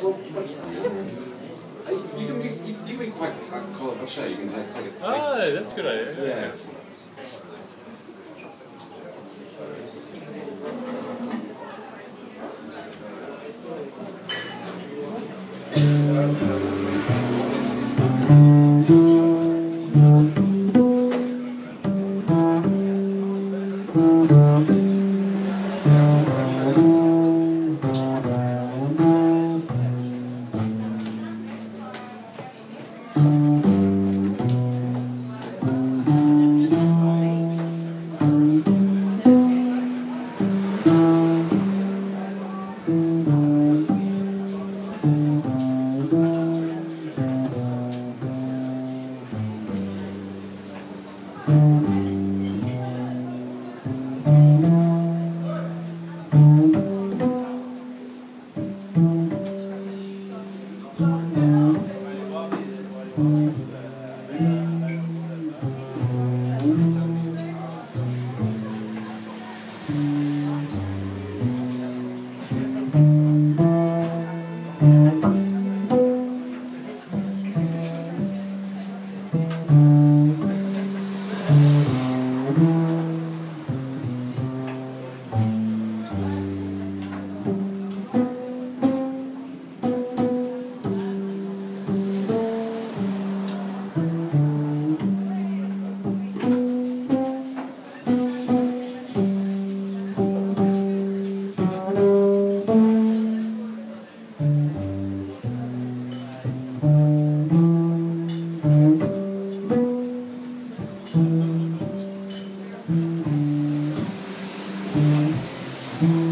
You can be you, you can be quite like controversial. You can take, take it. Take, Oh, that's a good idea. yeah. Thank Mm-hmm.